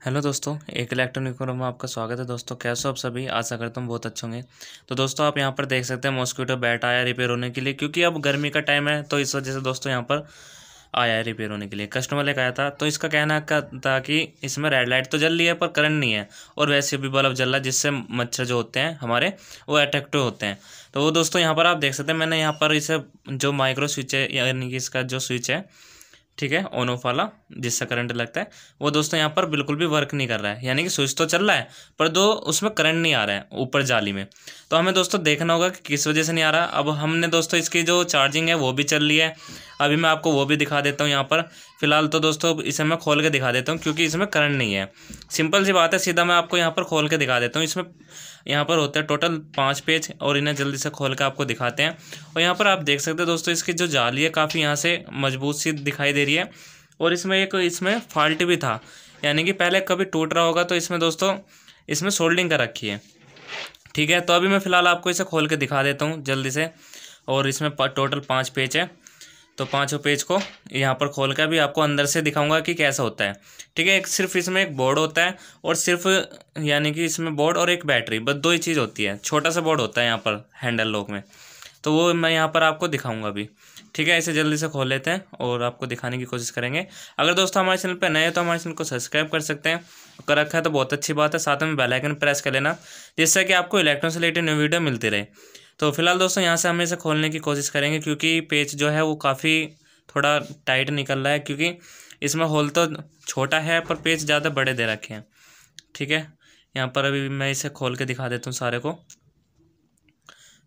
Hello दोस्तों, एक electronic में आपका स्वागत है। दोस्तों, कैसे हो आप सभी? आशा करता हूँ बहुत अच्छे होंगे। तो दोस्तों, आप यहाँ पर देख सकते हैं मॉस्किटो बैट आया रिपेयर होने के लिए, क्योंकि अब गर्मी का टाइम है तो इस वजह से दोस्तों यहाँ पर आया है रिपेयर होने के लिए। कस्टमर लेकर आया था तो इसका कहना का था कि इसमें रेड लाइट तो जल रही है, पर करंट नहीं है। और वैसे भी बल्ब जल रहा है, जिससे मच्छर जो होते हैं, हमारे, वो अट्रैक्टिव होते हैं। तो वो दोस्तों, यहाँ पर आप देख सकते हैं, मैंने यहाँ पर इसे जो माइक्रो स्विच है, यानी कि इसका जो स्विच है ठीक है ऑन ऑफ़ वाला, जिससे करंट लगता है। वो दोस्तों यहाँ पर बिल्कुल भी वर्क नहीं कर रहा है। यानी कि स्विच तो चल रहा है, पर दो उसमें करंट नहीं आ रहा है, ऊपर जाली में। तो हमें दोस्तों देखना होगा कि किस वजह से नहीं आ रहा। अब हमने दोस्तों इसकी जो चार्जिंग है, वो भी चल रही है। अभी मैं आपको वो भी दिखा देता हूँ यहाँ पर। फ़िलहाल तो दोस्तों, इसे मैं खोल के दिखा देता हूँ, क्योंकि इसमें करंट नहीं है। सिंपल सी बात है, सीधा मैं आपको यहाँ पर खोल के दिखा देता हूँ। इसमें यहाँ पर होते हैं टोटल पाँच पेज और इन्हें जल्दी से खोल के आपको दिखाते हैं। और यहाँ पर आप देख सकते हैं दोस्तों, इसकी जो जाली है काफ़ी यहाँ से मज़बूत सी दिखाई दे रही है। और इसमें एक, इसमें फॉल्ट भी था, यानी कि पहले कभी टूट रहा होगा तो इसमें दोस्तों, इसमें सोल्डिंग कर रखी है। ठीक है तो अभी मैं फ़िलहाल आपको इसे खोल के दिखा देता हूँ जल्दी से, और इसमें टोटल पाँच पेज है। तो पाँचों पेज को यहाँ पर खोल कर भी आपको अंदर से दिखाऊँगा कि कैसा होता है। ठीक है, एक सिर्फ़ इसमें एक बोर्ड होता है और सिर्फ़, यानी कि इसमें बोर्ड और एक बैटरी बस दो ही चीज़ होती है। छोटा सा बोर्ड होता है यहाँ पर हैंडल लॉक में। तो वो मैं यहाँ पर आपको दिखाऊँगा अभी। ठीक है, इसे जल्दी से खोल लेते हैं और आपको दिखाने की कोशिश करेंगे। अगर दोस्तों हमारे चैनल पर नए हैं तो हमारे चैनल को सब्सक्राइब कर सकते हैं। कर रखा है तो बहुत अच्छी बात है, साथ में बेल आइकन प्रेस कर लेना, जिससे कि आपको इलेक्ट्रॉन से रिलेटेड न्यू वीडियो मिलती रहे। तो फ़िलहाल दोस्तों, यहाँ से हम इसे खोलने की कोशिश करेंगे क्योंकि पेज जो है वो काफ़ी थोड़ा टाइट निकल रहा है क्योंकि इसमें होल तो छोटा है पर पेज ज़्यादा बड़े दे रखे हैं। ठीक है? यहाँ पर अभी मैं इसे खोल के दिखा देता हूँ सारे को।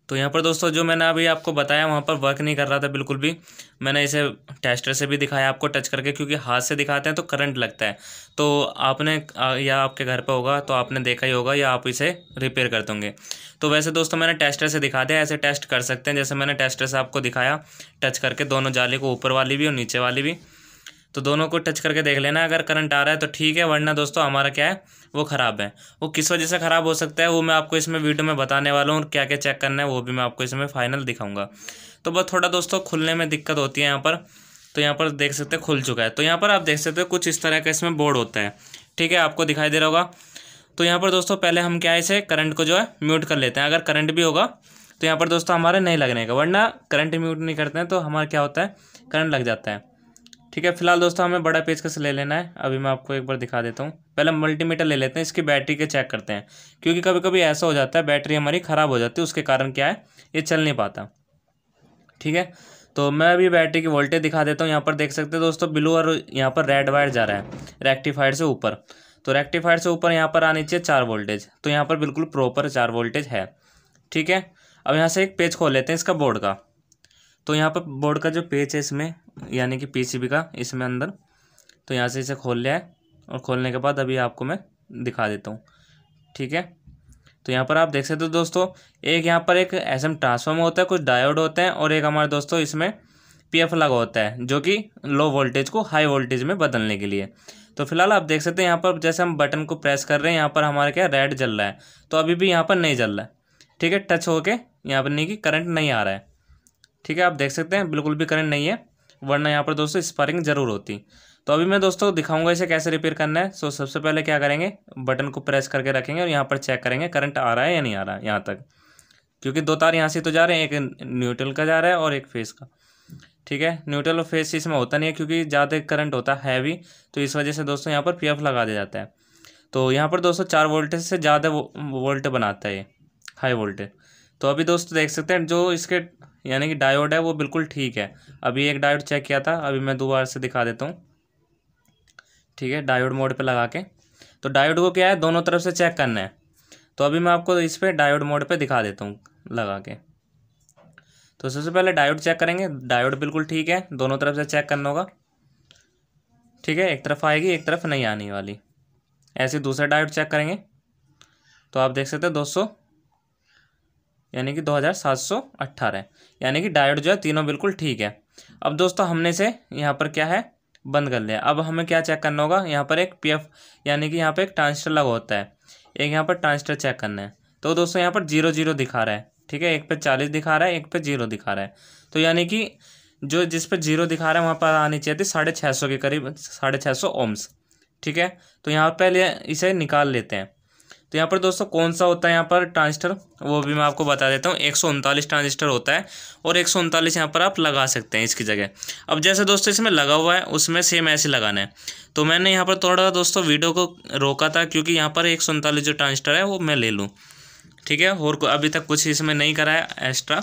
तो यहाँ पर दोस्तों, जो मैंने अभी आपको बताया, वहाँ पर वर्क नहीं कर रहा था बिल्कुल भी। मैंने इसे टेस्टर से भी दिखाया आपको टच करके, क्योंकि हाथ से दिखाते हैं तो करंट लगता है। तो आपने या आपके घर पर होगा तो आपने देखा ही होगा, या आप इसे रिपेयर कर होंगे तो वैसे दोस्तों, मैंने टेस्टर से दिखा दिया, ऐसे टेस्ट कर सकते हैं। जैसे मैंने टेस्टर से आपको दिखाया टच करके, दोनों जाली को ऊपर वाली भी और नीचे वाली भी। तो दोनों को टच करके देख लेना, अगर करंट आ रहा है तो ठीक है, वरना दोस्तों हमारा क्या है, वो ख़राब है। वो किस वजह से ख़राब हो सकता है, वो मैं आपको इसमें वीडियो में बताने वाला हूँ और क्या क्या चेक करना है, वो भी मैं आपको इसमें फाइनल दिखाऊँगा। तो बस थोड़ा दोस्तों खुलने में दिक्कत होती है यहाँ पर तो यहाँ पर देख सकते हैं खुल चुका है। तो यहाँ पर आप देख सकते हो कुछ इस तरह का इसमें बोर्ड होता है। ठीक है, आपको दिखाई दे रहा होगा। तो यहाँ पर दोस्तों पहले हम क्या इसे करंट को जो है म्यूट कर लेते हैं। अगर करंट भी होगा तो यहाँ पर दोस्तों हमारे नहीं लगने का। वरना करंट म्यूट नहीं करते हैं तो हमारा क्या होता है करंट लग जाता है। ठीक है, फ़िलहाल दोस्तों हमें बड़ा पेचकस ले लेना है। अभी मैं आपको एक बार दिखा देता हूँ। पहले मल्टीमीटर ले लेते हैं, इसकी बैटरी के चेक करते हैं। क्योंकि कभी कभी ऐसा हो जाता है, बैटरी हमारी ख़राब हो जाती है, उसके कारण क्या है, ये चल नहीं पाता। ठीक है तो मैं अभी बैटरी की वोल्टेज दिखा देता हूँ। यहाँ पर देख सकते हैं दोस्तों ब्लू और यहाँ पर रेड वायर जा रहा है रेक्टिफायर से ऊपर। तो रेक्टिफायर से ऊपर यहाँ पर आनी चाहिए चार वोल्टेज तो यहाँ पर बिल्कुल प्रॉपर चार वोल्टेज है। ठीक है, अब यहाँ से एक पेज खोल लेते हैं इसका बोर्ड का। तो यहाँ पर बोर्ड का जो पेज है इसमें, यानी कि पीसीबी का, इसमें अंदर तो यहाँ से इसे खोल लिया है और खोलने के बाद अभी आपको मैं दिखा देता हूँ। ठीक है? तो यहाँ पर आप देख सकते हो दोस्तों, एक यहाँ पर एक एस एम ट्रांसफार्मर होता है, कुछ डायोड होते हैं और एक हमारे दोस्तों इसमें पी एफ़ लगा होता है, जो कि लो वोल्टेज को हाई वोल्टेज में बदलने के लिए। तो फ़िलहाल आप देख सकते हैं यहाँ पर जैसे हम बटन को प्रेस कर रहे हैं, यहाँ पर हमारे क्या रेड जल रहा है तो अभी भी यहाँ पर नहीं जल रहा है। ठीक है? टच होके यहाँ पर नहीं कि करंट नहीं आ रहा है। ठीक है, आप देख सकते हैं, बिल्कुल भी करंट नहीं है, वरना यहाँ पर दोस्तों स्पारिंग ज़रूर होती। तो अभी मैं दोस्तों दिखाऊँगा इसे कैसे रिपेयर करना है। सो सबसे पहले क्या करेंगे बटन को प्रेस करके रखेंगे और यहाँ पर चेक करेंगे करंट आ रहा है या नहीं आ रहा है यहाँ तक। क्योंकि दो तार यहाँ से तो जा रहे हैं, एक न्यूट्रल का जा रहा है और एक फेस का। ठीक है न्यूट्रल और फेस इसमें होता नहीं है क्योंकि ज़्यादा करंट होता है हैवी तो इस वजह से दोस्तों यहाँ पर पीएफ लगा दिया जाता है। तो यहाँ पर दोस्तों चार वोल्टेज से ज़्यादा वोल्ट बनाता है ये हाई वोल्टेज तो अभी दोस्तों देख सकते हैं, जो इसके यानी कि डायोड है, वो बिल्कुल ठीक है। अभी एक डायोड चेक किया था, अभी मैं दोबारा से दिखा देता हूँ। ठीक है डायोड मोड पे लगा के। तो डायोड को क्या है, दोनों तरफ़ से चेक करना है। तो अभी मैं आपको इस पर डायोड मोड पे दिखा देता हूँ, लगा के। तो सबसे पहले डायोड चेक करेंगे। डायोड बिल्कुल ठीक है, दोनों तरफ़ से चेक करना होगा। ठीक है, एक तरफ़ आएगी, एक तरफ़ नहीं आने वाली। ऐसे दूसरा डायोड चेक करेंगे। तो आप देख सकते हैं दोस्तों यानी कि दो हज़ार सात सौ अट्ठारह। यानी कि डायोड जो है, तीनों बिल्कुल ठीक है। अब दोस्तों, हमने से यहाँ पर क्या है? बंद कर लिया। अब हमें क्या चेक करना होगा? यहाँ पर एक पीएफ यानी कि यहाँ पर एक ट्रांजिस्टर लगा होता है। एक यहाँ पर ट्रांजिस्टर चेक करना है। तो दोस्तों, यहाँ पर ज़ीरो ज़ीरो दिखा रहा है। ठीक है? एक पे चालीस दिखा रहा है, एक पे ज़ीरो दिखा रहा है। तो यानी कि जो जिस पे ज़ीरो दिखा रहा है, वहाँ पर आनी चाहिए थी साढ़े छः सौ के करीब, साढ़े छः सौ ओम्स ठीक है? तो यहाँ पहले इसे निकाल लेते हैं। तो यहाँ पर दोस्तों कौन सा होता है यहाँ पर ट्रांजिस्टर? वो भी मैं आपको बता देता हूँ। एक सौ उनतालीस ट्रांजिस्टर होता है और एक सौ उनतालीस यहाँ पर आप लगा सकते हैं इसकी जगह। अब जैसे दोस्तों इसमें लगा हुआ है, उसमें सेम ऐसे लगाना है। तो मैंने यहाँ पर थोड़ा दोस्तों वीडियो को रोका था क्योंकि यहाँ पर एक सौ उनतालीस जो ट्रांजिस्टर है, वो मैं ले लूँ। ठीक है? और अभी तक कुछ इसमें नहीं करा है एक्स्ट्रा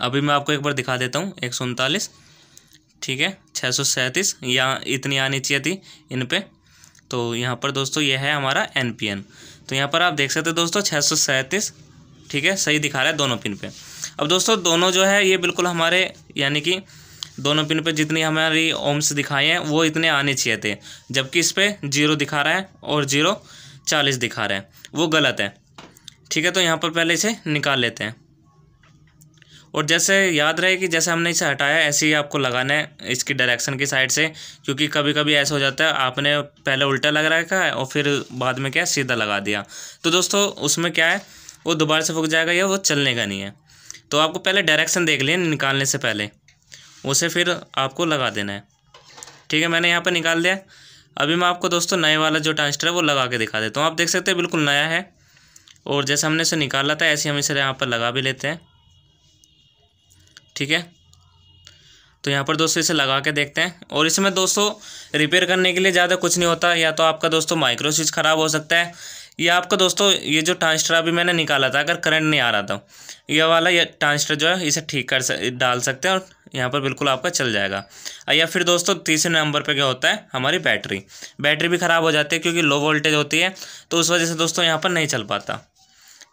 अभी मैं आपको एक बार दिखा देता हूँ, एक सौ उनतालीस। ठीक है? छः सौ सैंतीस या इतनी आनी चाहिए थी इन पर तो यहाँ पर दोस्तों यह है हमारा एन पी एन तो यहाँ पर आप देख सकते हैं दोस्तों छः सौ सैंतीस, ठीक है, सही दिखा रहा है दोनों पिन पे। अब दोस्तों, दोनों जो है, ये बिल्कुल हमारे, यानी कि दोनों पिन पे जितनी हमारी ओम्स दिखाए हैं, वो इतने आने चाहिए थे, जबकि इस पर ज़ीरो दिखा रहा है और ज़ीरो चालीस दिखा रहा है। वो गलत है। ठीक है तो यहाँ पर पहले इसे निकाल लेते हैं। और जैसे याद रहे कि जैसे हमने इसे हटाया, ऐसे ही आपको लगाना है इसकी डायरेक्शन की साइड से, क्योंकि कभी कभी ऐसा हो जाता है, आपने पहले उल्टा लगा रखा है और फिर बाद में क्या सीधा लगा दिया। तो दोस्तों, उसमें क्या है, वो दोबारा से फूक जाएगा या वो चलने का नहीं है। तो आपको पहले डायरेक्शन देख लिया निकालने से पहले। उसे फिर आपको लगा देना है। ठीक है, मैंने यहाँ पर निकाल दिया। अभी मैं आपको दोस्तों, नए वाला जो ट्रांजिस्टर है, वो लगा के दिखा देता हूँ। आप देख सकते हैं, बिल्कुल नया है। और जैसे हमने इसे निकाला था, ऐसे हम इसे यहाँ पर लगा भी लेते हैं। ठीक है? तो यहाँ पर दोस्तों इसे लगा के देखते हैं। और इसमें दोस्तों रिपेयर करने के लिए ज़्यादा कुछ नहीं होता। या तो आपका दोस्तों माइक्रो स्विच ख़राब हो सकता है, या आपका दोस्तों ये जो ट्रांसटर अभी मैंने निकाला था, अगर करंट नहीं आ रहा था यह वाला ये ट्रांसटर जो है, इसे ठीक कर सक, डाल सकते हैं और यहाँ पर बिल्कुल आपका चल जाएगा। या फिर दोस्तों तीसरे नंबर पे क्या होता है? हमारी बैटरी। बैटरी भी ख़राब हो जाती है क्योंकि लो वोल्टेज होती है तो उस वजह से दोस्तों यहाँ पर नहीं चल पाता।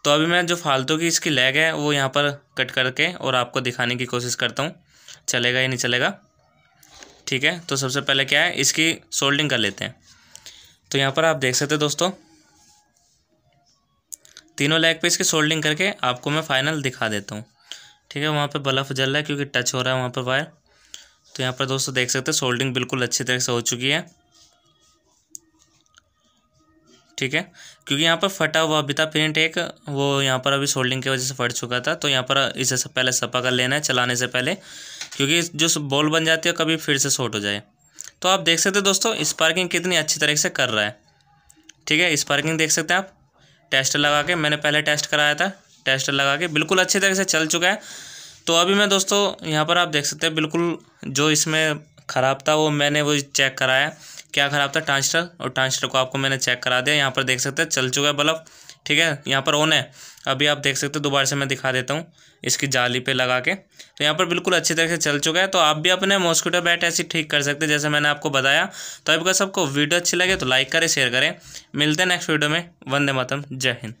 तो अभी मैं जो फालतू की इसकी लैग है, वो यहाँ पर कट करके और आपको दिखाने की कोशिश करता हूँ। चलेगा या नहीं चलेगा? ठीक है तो सबसे पहले क्या है, इसकी सोल्डिंग कर लेते हैं। तो यहाँ पर आप देख सकते हैं दोस्तों, तीनों लेग पे इसकी सोल्डिंग करके आपको मैं फाइनल दिखा देता हूँ। ठीक है, वहाँ पे बल्ब जल रहा है क्योंकि टच हो रहा है वहाँ पर वायर तो यहाँ पर दोस्तों देख सकते हैं सोल्डिंग बिल्कुल अच्छी तरह से हो चुकी है। ठीक है? क्योंकि यहाँ पर फटा हुआ अभी था प्रिंट एक, वो यहाँ पर अभी सोल्डिंग की वजह से फट चुका था तो यहाँ पर इसे सब पहले सपा कर लेना है, चलाने से पहले, क्योंकि जो बॉल बन जाती है, कभी फिर से शॉर्ट हो जाए। तो आप देख सकते हैं दोस्तों स्पार्किंग कितनी अच्छी तरीके से कर रहा है। ठीक है स्पार्किंग देख सकते हैं आप। टेस्ट लगा के, मैंने पहले टेस्ट कराया था टेस्ट लगा के, बिल्कुल अच्छी तरीके से चल चुका है। तो अभी मैं दोस्तों, यहाँ पर आप देख सकते हैं, बिल्कुल जो इसमें ख़राब था, वो मैंने वो चेक कराया। क्या ख़राब था ट्रांजिस्टर? और ट्रांजिस्टर को आपको मैंने चेक करा दिया। यहाँ पर देख सकते हैं, चल चुका है बल्ब। ठीक है, यहाँ पर ऑन है। अभी आप देख सकते हो, दोबारा से मैं दिखा देता हूँ इसकी जाली पे लगा के। तो यहाँ पर बिल्कुल अच्छी तरह से चल चुका है। तो आप भी अपने मॉस्किटो बैट ऐसे ठीक कर सकते हैं, जैसे मैंने आपको बताया। तो अभी सबको वीडियो अच्छी लगे तो लाइक करें शेयर करें। मिलते हैं नेक्स्ट वीडियो में। वंदे मातम जय हिंद।